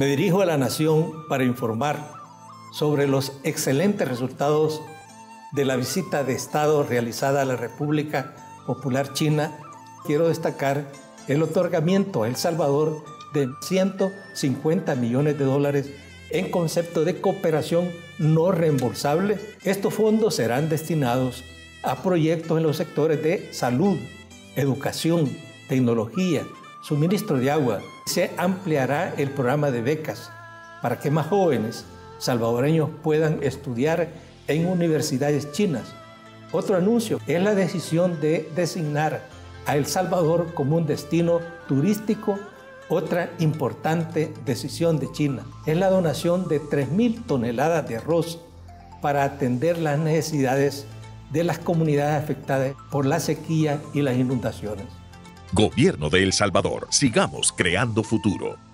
Me dirijo a la nación para informar sobre los excelentes resultados de la visita de Estado realizada a la República Popular China. Quiero destacar el otorgamiento a El Salvador de 150 millones de dólares en concepto de cooperación no reembolsable. Estos fondos serán destinados a proyectos en los sectores de salud, educación, tecnología, suministro de agua. Se ampliará el programa de becas para que más jóvenes salvadoreños puedan estudiar en universidades chinas. Otro anuncio es la decisión de designar a El Salvador como un destino turístico. Otra importante decisión de China es la donación de 3.000 toneladas de arroz para atender las necesidades de las comunidades afectadas por la sequía y las inundaciones. Gobierno de El Salvador, sigamos creando futuro.